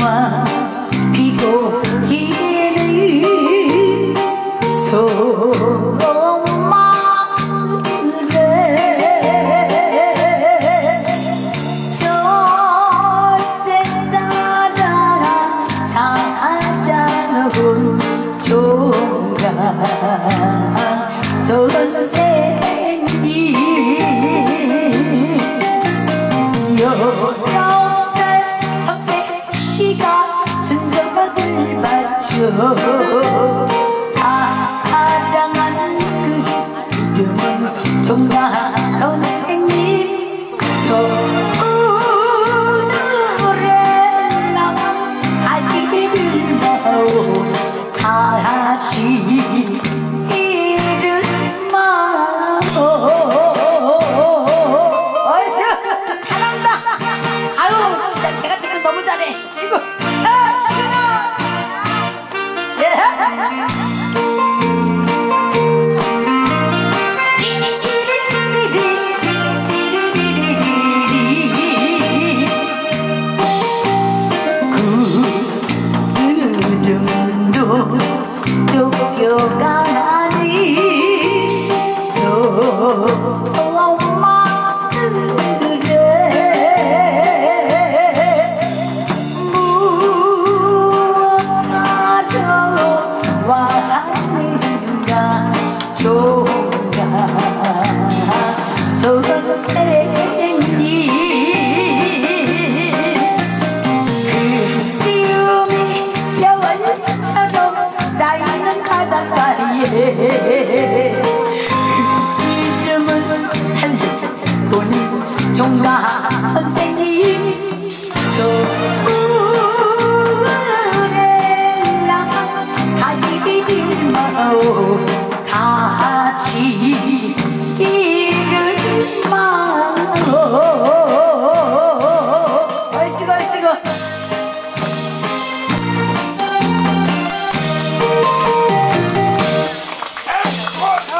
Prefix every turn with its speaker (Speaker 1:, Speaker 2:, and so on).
Speaker 1: 영화 비고 지는 소망들에 절세 따라 찾아온 종가 선생님 여 사랑하는 그 이름은 정말 선생님. 서울에라 아직을 마오 다지 이를 마오 어이씨 잘한다. 아유 진짜 걔가 지금 너무 잘해. 지금. 아! 조교가 나니 소. 이름은 달려보니 종마 선생님 소우렐라 가지기 들마오 다지 이를 망어 얼씨구 얼씨구